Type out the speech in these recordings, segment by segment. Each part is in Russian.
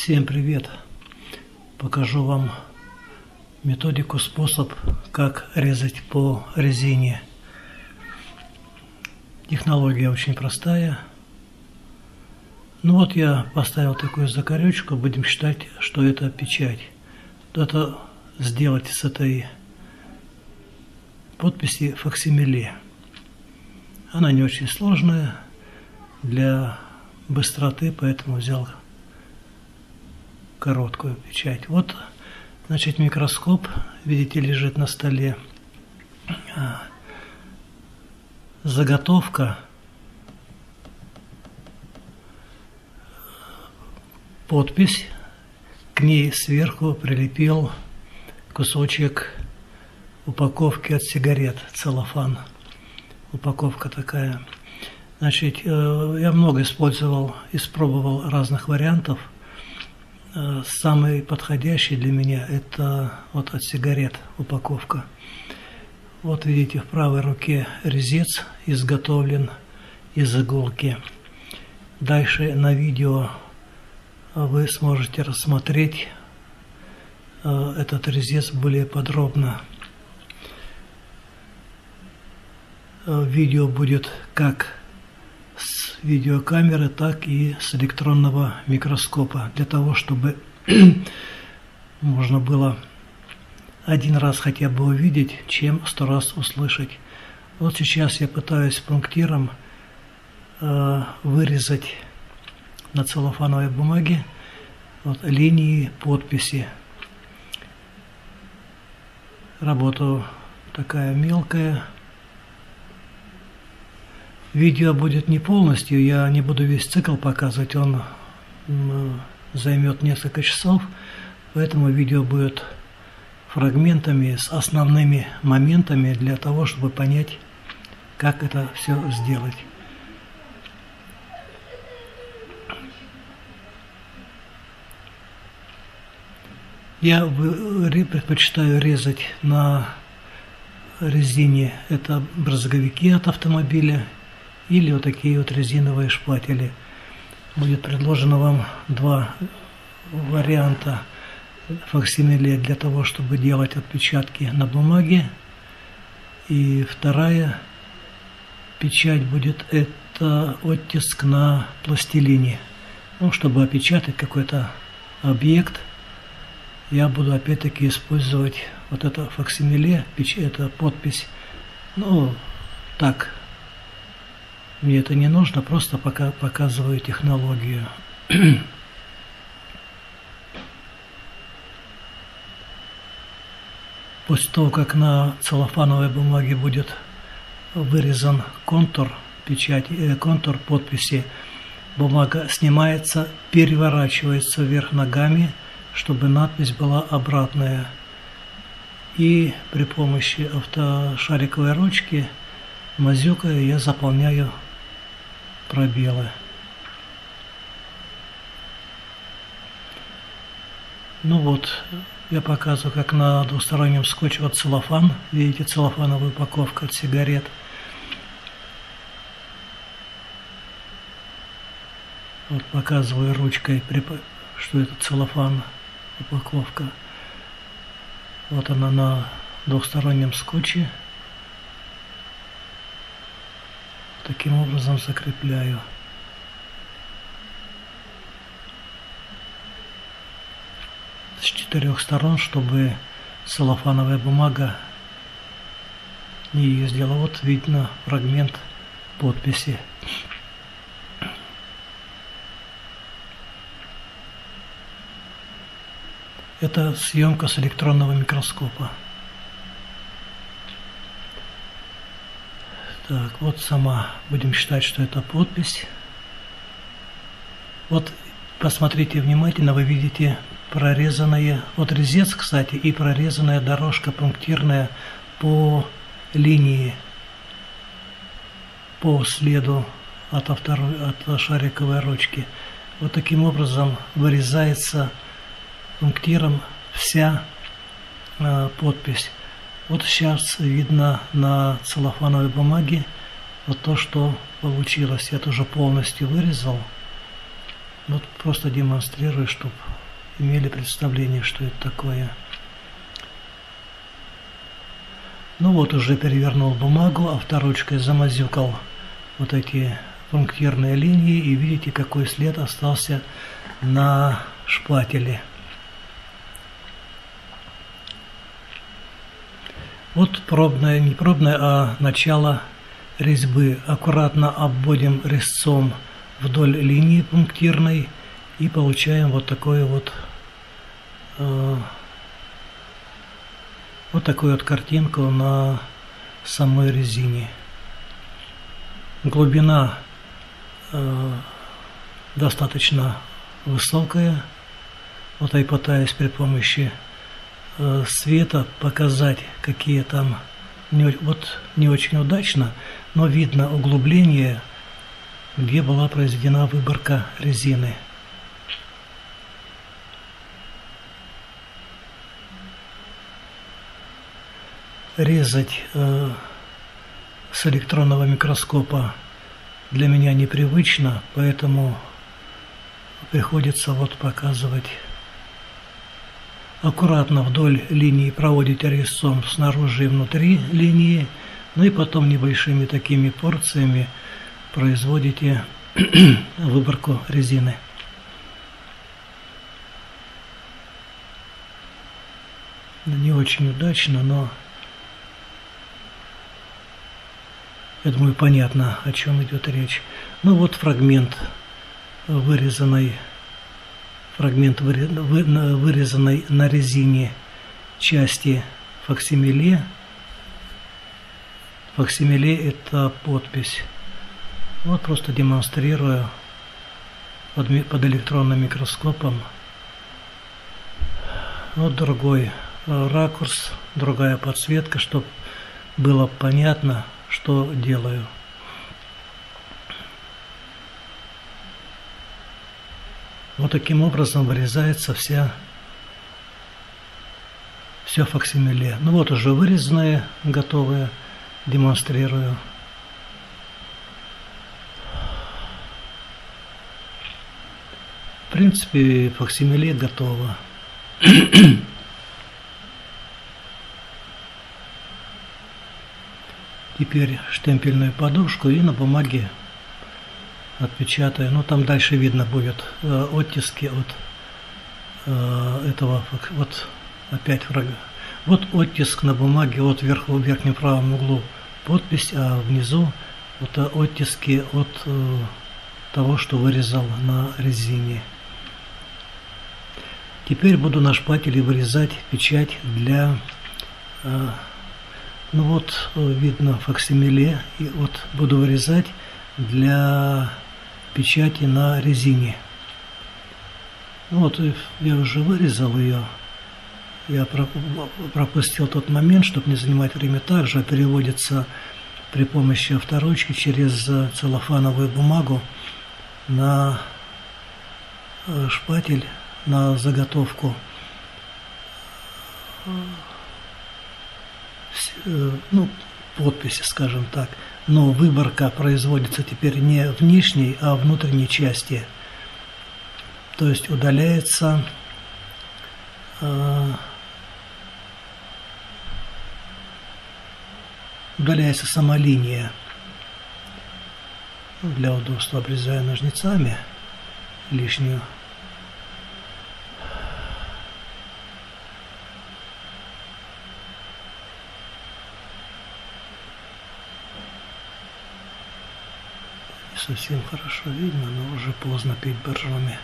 Всем привет! Покажу вам методику, способ, как резать по резине. Технология очень простая. Ну вот я поставил такую закорючку, будем считать, что это печать. Это сделать с этой подписи факсимиле. Она не очень сложная для быстроты, поэтому взял короткую печать. Вот, значит, микроскоп, видите, лежит на столе. А, заготовка подпись, к ней сверху прилепил кусочек упаковки от сигарет, целлофан. Упаковка такая. Значит, э, я много использовал, испробовал разных вариантов – самый подходящий для меня это вот от сигарет упаковка. Вот видите, в правой руке резец изготовлен из иголки. Дальше на видео вы сможете рассмотреть э, этот резец более подробно. Э, видео будет как видеокамеры, так и с электронного микроскопа, для того, чтобы можно было один раз хотя бы увидеть, чем сто раз услышать. Вот сейчас я пытаюсь пунктиром э, вырезать на целлофановой бумаге вот, линии подписи. Работа такая мелкая, Видео будет не полностью, я не буду весь цикл показывать, он займет несколько часов, поэтому видео будет фрагментами с основными моментами для того, чтобы понять, как это все сделать. Я предпочитаю резать на резине, это брызговики от автомобиля или вот такие вот резиновые шпатели. Будет предложено вам два варианта факсимиле для того, чтобы делать отпечатки на бумаге. И вторая печать будет это оттиск на пластилине. Ну, чтобы опечатать какой-то объект, я буду опять-таки использовать вот это факсимиле, это подпись, ну, так, мне это не нужно, просто пока показываю технологию. После того, как на целлофановой бумаге будет вырезан контур печати, э, контур подписи, бумага снимается, переворачивается вверх ногами, чтобы надпись была обратная. И при помощи автошариковой ручки мазюкая я заполняю пробелы. Ну вот, я показываю, как на двустороннем скотче вот целлофан. Видите, целлофановая упаковка от сигарет. Вот показываю ручкой, что это целлофан упаковка. Вот она на двухстороннем скотче. Таким образом закрепляю. С четырех сторон, чтобы целлофановая бумага не ездила. Вот видно фрагмент подписи. Это съемка с электронного микроскопа. Так, вот сама, будем считать, что это подпись. Вот посмотрите внимательно, вы видите прорезанная, вот резец, кстати, и прорезанная дорожка пунктирная по линии, по следу от, второй, от шариковой ручки. Вот таким образом вырезается пунктиром вся э, подпись. Вот сейчас видно на целлофановой бумаге вот то, что получилось. Я тоже полностью вырезал. Вот просто демонстрирую, чтобы имели представление, что это такое. Ну вот уже перевернул бумагу, авторучкой замазюкал вот эти пунктирные линии и видите, какой след остался на шпателе. Вот пробное, не пробное, а начало резьбы. Аккуратно обводим резцом вдоль линии пунктирной и получаем вот такое вот э, вот такую вот картинку на самой резине. Глубина э, достаточно высокая. Вот я пытаюсь при помощи э, света показать, какие там вот не очень удачно, но видно углубление, где была произведена выборка резины. Резать э, с электронного микроскопа для меня непривычно, поэтому приходится вот показывать аккуратно вдоль линии проводите резцом снаружи и внутри линии, ну и потом небольшими такими порциями производите выборку резины. Не очень удачно, но я думаю, понятно, о чем идет речь. Ну вот фрагмент вырезанной фрагмент вырезанной на резине части факсимиле. Факсимиле – это подпись. Вот просто демонстрирую под, под электронным микроскопом. Вот другой э, ракурс, другая подсветка, чтобы было понятно, что делаю. Вот таким образом вырезается вся все факсимиле. Ну вот уже вырезанные, готовые, демонстрирую. В принципе, факсимиле готово. Теперь штемпельную подушку и на бумаге отпечатаю. Ну, там дальше видно будет э, оттиски от э, этого, вот опять врага. Вот оттиск на бумаге от вверху, в верхнем правом углу подпись, а внизу вот оттиски от э, того, что вырезал на резине. Теперь буду на шпателе вырезать печать для, э, ну вот э, видно факсимиле, и вот буду вырезать для печати на резине. Вот я уже вырезал ее. Я пропустил тот момент, чтобы не занимать время также, переводится при помощи авторучки через целлофановую бумагу на э, шпатель, на заготовку э, ну, подписи, скажем так но выборка производится теперь не внешней, а внутренней части. То есть удаляется э, удаляется сама линия. Для удобства обрезаю ножницами лишнюю совсем хорошо видно, но уже поздно пить боржоми.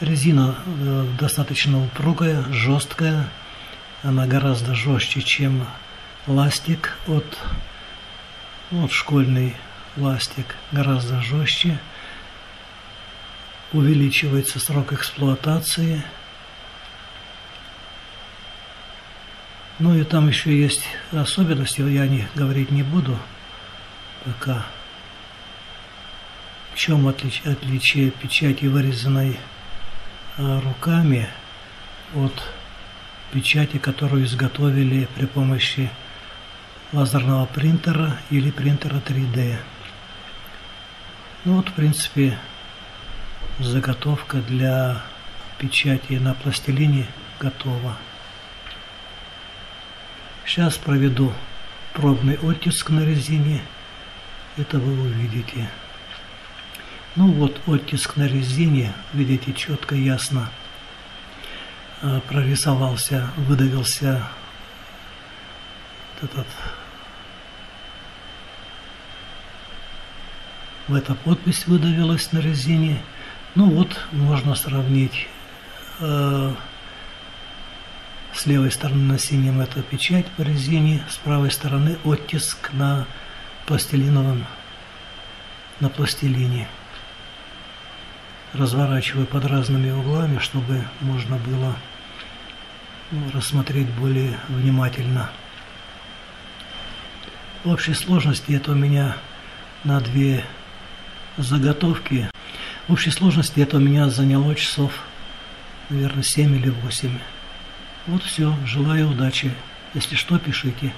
Резина э, достаточно упругая, жесткая. Она гораздо жестче, чем ластик от, вот школьный ластик, гораздо жестче. Увеличивается срок эксплуатации – Ну и там еще есть особенности, я о них говорить не буду пока. В чем отлич, отличие печати, вырезанной а, руками, от печати, которую изготовили при помощи лазерного принтера или принтера 3D. Ну вот, в принципе, заготовка для печати на пластилине готова. Сейчас проведу пробный оттиск на резине. Это вы увидите. Ну вот оттиск на резине, видите, четко, ясно э, прорисовался, выдавился этот в эта подпись выдавилась на резине. Ну вот, можно сравнить э, с левой стороны на синем это печать по резине, с правой стороны оттиск на пластилиновом, на пластилине. Разворачиваю под разными углами, чтобы можно было ну, рассмотреть более внимательно. В общей сложности это у меня на две заготовки. В общей сложности это у меня заняло часов, наверное, 7 или 8. Вот все. Желаю удачи. Если что, пишите.